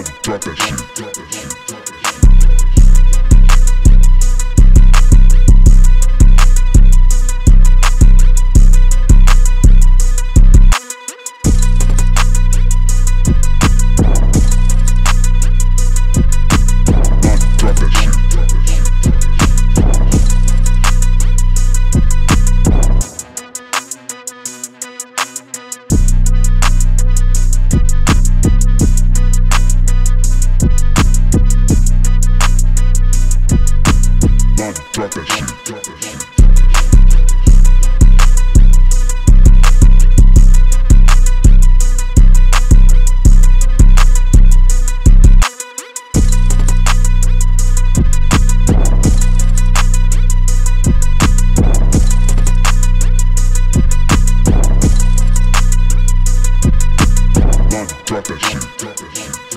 drop that shit. drop that shit.